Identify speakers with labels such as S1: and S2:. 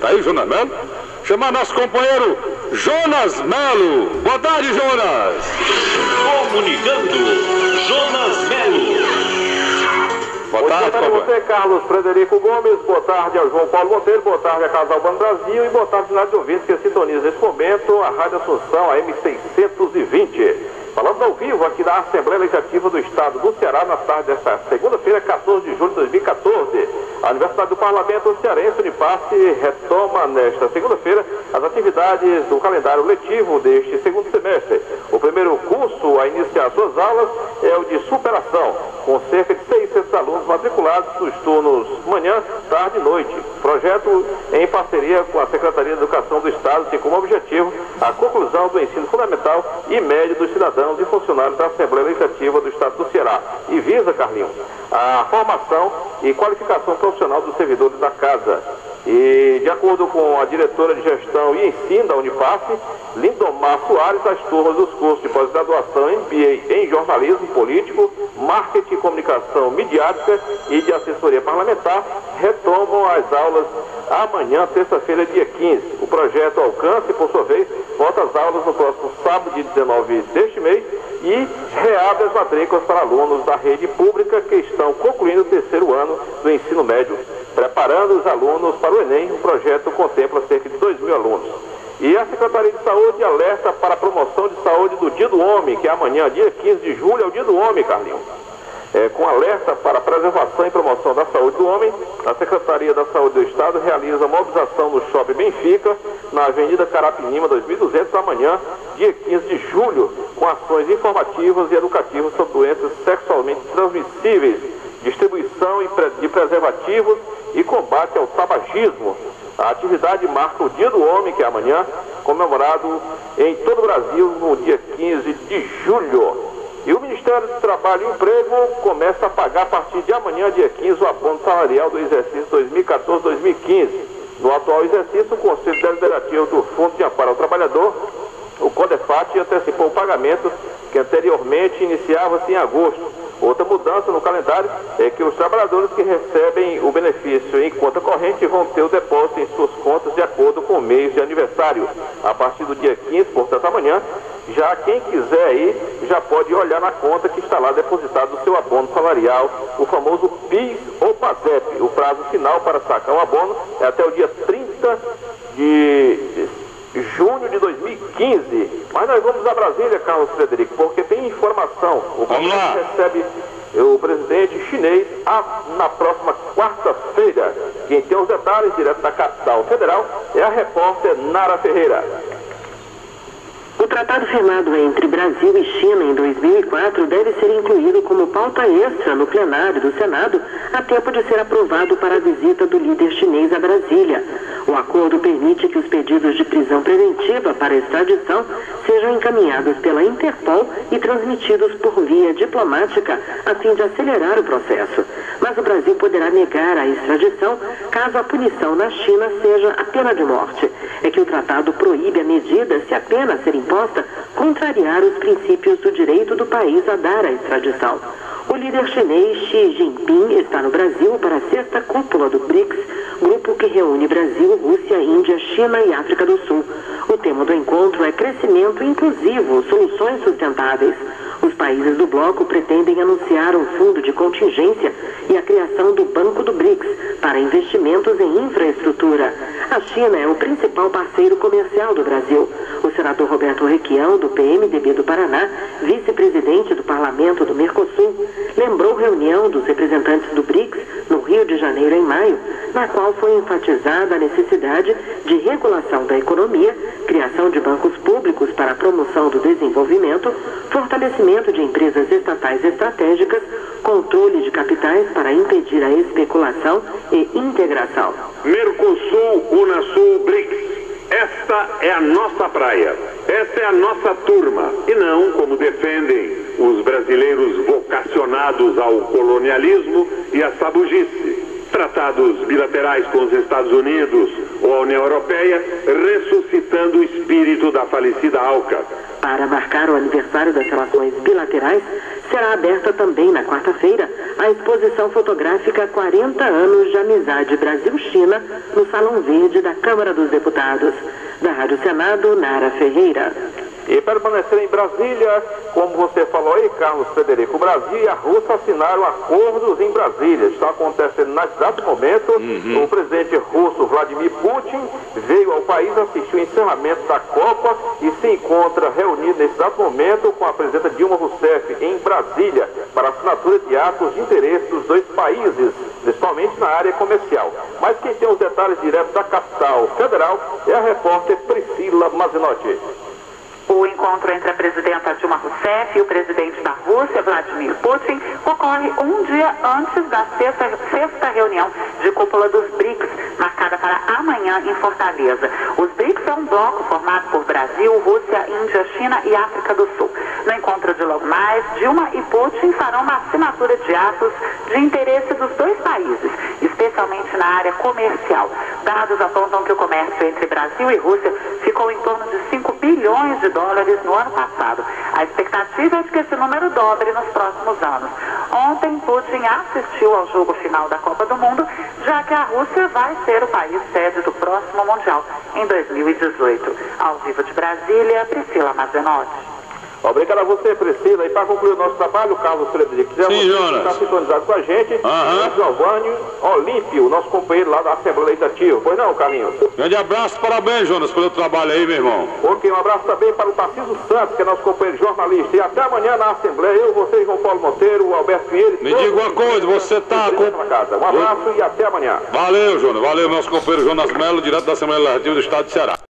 S1: Tá aí, Jonas Melo? Chamar nosso companheiro Jonas Melo. Boa tarde, Jonas.
S2: Comunicando, Jonas Melo.
S1: Boa tarde,
S3: boa tarde a você, Carlos Frederico Gomes. Boa tarde ao João Paulo Monteiro. Boa tarde a Casal Bando Brasil. E boa tarde, Nádio ouvintes que sintoniza nesse momento a Rádio Assunção, a M620. Falando ao vivo aqui da Assembleia Legislativa do Estado do Ceará, na tarde desta segunda-feira, 14 de julho de 2014. A Universidade do Parlamento Cearense, Unipasse, retoma nesta segunda-feira as atividades do calendário letivo deste segundo semestre. O primeiro curso a iniciar suas aulas é o de superação, com cerca de 600 alunos matriculados nos turnos manhã, tarde e noite. Projeto em parceria com a Secretaria de Educação do Estado tem como objetivo a conclusão do ensino fundamental e médio dos cidadãos e funcionários da Assembleia Legislativa do Estado do Ceará e visa, Carlinhos, a formação e qualificação profissional dos servidores da casa. E, de acordo com a diretora de gestão e ensino da Unipasse, Lindomar Soares, as turmas dos cursos de pós-graduação MBA em jornalismo político, marketing, comunicação midiática e de assessoria parlamentar retomam as aulas amanhã, terça-feira, dia 15. O projeto Alcance, por sua vez, volta às aulas no próximo sábado, dia 19 deste mês, e reabre as matrículas para alunos da rede pública que estão concluindo o terceiro ano do ensino médio. Preparando os alunos para o Enem, o projeto contempla cerca de 2 mil alunos. E a Secretaria de Saúde alerta para a promoção de saúde do Dia do Homem, que é amanhã, dia 15 de julho, é o Dia do Homem, Carlinhos. É, com alerta para a preservação e promoção da saúde do homem, a Secretaria da Saúde do Estado realiza mobilização no Shopping Benfica, na Avenida Carapinima 2200, amanhã, dia 15 de julho, com ações informativas e educativas sobre doenças sexualmente transmissíveis, distribuição de preservativos e combate ao tabagismo. A atividade marca o Dia do Homem, que é amanhã, comemorado em todo o Brasil no dia 15 de julho. E o Ministério do Trabalho e Emprego começa a pagar a partir de amanhã, dia 15, o abono salarial do exercício 2014-2015. No atual exercício, o Conselho Deliberativo do Fundo de Amparo ao Trabalhador, o CODEFAT, antecipou o pagamento que anteriormente iniciava-se em agosto. Outra mudança no calendário é que os trabalhadores que recebem o benefício em conta corrente vão ter o depósito em suas contas de acordo com o mês de aniversário. A partir do dia 15, portanto amanhã, já quem quiser ir já pode olhar na conta que está lá depositado o seu abono salarial, o famoso PIS ou PASEP. O prazo final para sacar o abono é até o dia 30 de 15. Mas nós vamos a Brasília, Carlos Frederico, porque tem informação. O
S1: vamos lá.
S3: recebe o presidente chinês na próxima quarta-feira. Quem tem os detalhes direto da capital federal é a repórter Nara Ferreira.
S4: O tratado firmado entre Brasil e China em 2004 deve ser incluído como pauta extra no plenário do Senado a tempo de ser aprovado para a visita do líder chinês a Brasília. O acordo permite que os pedidos de prisão preventiva para extradição sejam encaminhados pela Interpol e transmitidos por via diplomática a fim de acelerar o processo. Mas o Brasil poderá negar a extradição caso a punição na China seja a pena de morte. É que o tratado proíbe a medida se a pena ser contrariar os princípios do direito do país a dar a extradição. O líder chinês Xi Jinping está no Brasil para a sexta cúpula do BRICS, grupo que reúne Brasil, Rússia, Índia, China e África do Sul. O tema do encontro é crescimento inclusivo, soluções sustentáveis. Os países do bloco pretendem anunciar um fundo de contingência e a criação do Banco do BRICS para investimentos em infraestrutura. A China é o principal parceiro comercial do Brasil. O senador Roberto Requião, do PMDB do Paraná, vice-presidente do Parlamento do Mercosul, lembrou reunião dos representantes do BRICS no Rio de Janeiro em maio, na qual foi enfatizada a necessidade de regulação da economia, criação de bancos públicos para a promoção do desenvolvimento, fortalecimento de empresas estatais estratégicas, controle de capitais para impedir a especulação e integração.
S5: Mercosul, Unasul, BRICS. Esta é a nossa praia. Esta é a nossa turma. E não como defendem os brasileiros vocacionados ao colonialismo e à sabugice. Tratados bilaterais com os Estados Unidos, ou a União Europeia, ressuscitando o espírito da falecida ALCA.
S4: Para marcar o aniversário das relações bilaterais, será aberta também na quarta-feira a exposição fotográfica 40 anos de amizade Brasil-China no Salão Verde da Câmara dos Deputados. Da Rádio Senado, Nara Ferreira.
S3: E permanecer em Brasília, como você falou aí, Carlos Frederico, o Brasil e a Rússia assinaram acordos em Brasília. Está acontecendo nesse exato momento. Uhum. O presidente russo Vladimir Putin veio ao país assistir o encerramento da Copa e se encontra reunido nesse exato momento com a presidenta Dilma Rousseff em Brasília para assinatura de atos de interesse dos dois países, principalmente na área comercial. Mas quem tem os detalhes diretos da capital federal é a repórter Priscila Mazinotti.
S6: O encontro entre a presidenta Dilma Rousseff e o presidente da Rússia, Vladimir Putin, ocorre um dia antes da sexta, sexta reunião de cúpula dos BRICS, marcada para amanhã em Fortaleza. Os BRICS é um bloco formado por Brasil, Rússia, Índia, China e África do Sul. No encontro de logo mais, Dilma e Putin farão uma assinatura de atos de interesse dos dois países, especialmente na área comercial. Dados apontam que o comércio entre Brasil e Rússia ficou em torno de 5 bilhões de dólares no ano passado. A expectativa é de que esse número dobre nos próximos anos. Ontem, Putin assistiu ao jogo final da Copa do Mundo, já que a Rússia vai ser o país sede do próximo Mundial em 2018. Ao vivo de Brasília, Priscila Mazenotti.
S3: Obrigado a você, Priscila. E para concluir o nosso trabalho, Carlos Frederico,
S1: você
S3: está sintonizado com a gente, é Giovanni Olímpio, nosso companheiro lá da Assembleia Legislativa. Pois não, Carlinhos?
S1: Grande abraço, parabéns, Jonas, pelo trabalho aí, meu irmão.
S3: Ok, um abraço também para o Tarcísio Santos, que é nosso companheiro jornalista. E até amanhã na Assembleia, eu, você, João Paulo Monteiro, o Alberto Pinheiro.
S1: Me diga uma coisa, você tá
S3: com-. Casa. Um abraço e até amanhã.
S1: Valeu, Jonas. Valeu, nosso companheiro Jonas Melo, direto da Assembleia Legislativa do Estado de Ceará.